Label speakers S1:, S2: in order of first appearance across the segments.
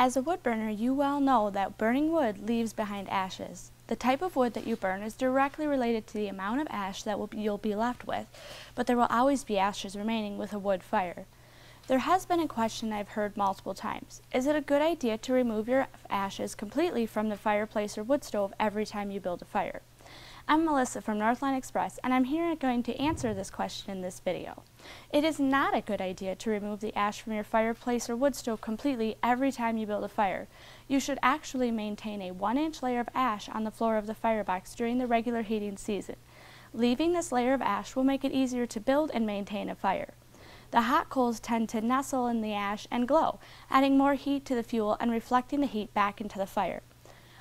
S1: As a wood burner, you well know that burning wood leaves behind ashes. The type of wood that you burn is directly related to the amount of ash that be, you'll be left with, but there will always be ashes remaining with a wood fire. There has been a question I've heard multiple times. Is it a good idea to remove your ashes completely from the fireplace or wood stove every time you build a fire? I'm Melissa from Northline Express and I'm here going to answer this question in this video. It is not a good idea to remove the ash from your fireplace or wood stove completely every time you build a fire. You should actually maintain a 1 inch layer of ash on the floor of the firebox during the regular heating season. Leaving this layer of ash will make it easier to build and maintain a fire. The hot coals tend to nestle in the ash and glow, adding more heat to the fuel and reflecting the heat back into the fire.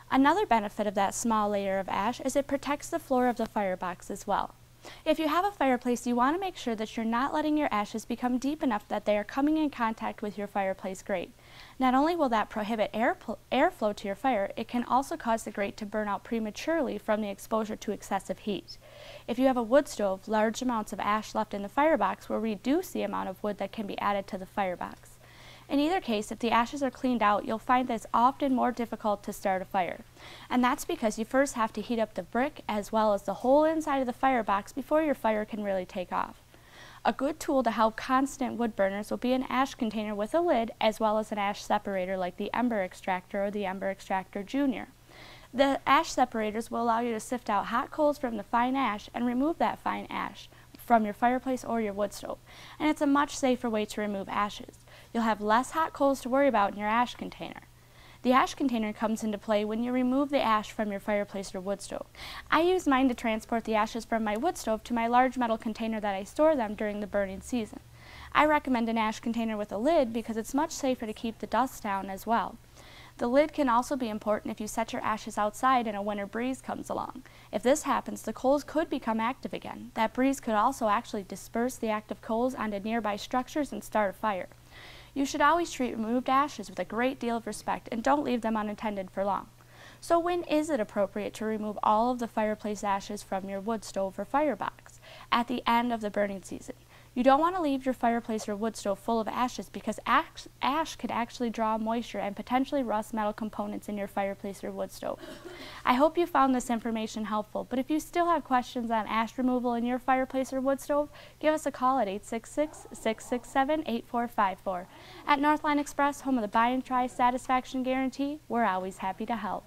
S1: Another benefit of that small layer of ash is it protects the floor of the firebox as well. If you have a fireplace, you want to make sure that you're not letting your ashes become deep enough that they are coming in contact with your fireplace grate. Not only will that prohibit air airflow to your fire, it can also cause the grate to burn out prematurely from the exposure to excessive heat. If you have a wood stove, large amounts of ash left in the firebox will reduce the amount of wood that can be added to the firebox. In either case, if the ashes are cleaned out, you'll find that it's often more difficult to start a fire. And that's because you first have to heat up the brick as well as the whole inside of the firebox before your fire can really take off. A good tool to help constant wood burners will be an ash container with a lid as well as an ash separator like the Ember Extractor or the Ember Extractor Junior. The ash separators will allow you to sift out hot coals from the fine ash and remove that fine ash from your fireplace or your wood stove. And it's a much safer way to remove ashes. You'll have less hot coals to worry about in your ash container. The ash container comes into play when you remove the ash from your fireplace or wood stove. I use mine to transport the ashes from my wood stove to my large metal container that I store them during the burning season. I recommend an ash container with a lid because it's much safer to keep the dust down as well. The lid can also be important if you set your ashes outside and a winter breeze comes along. If this happens, the coals could become active again. That breeze could also actually disperse the active coals onto nearby structures and start a fire. You should always treat removed ashes with a great deal of respect and don't leave them unattended for long. So when is it appropriate to remove all of the fireplace ashes from your wood stove or firebox? At the end of the burning season. You don't want to leave your fireplace or wood stove full of ashes because ash, ash could actually draw moisture and potentially rust metal components in your fireplace or wood stove. I hope you found this information helpful, but if you still have questions on ash removal in your fireplace or wood stove, give us a call at 866-667-8454. At Northline Express, home of the Buy and Try Satisfaction Guarantee, we're always happy to help.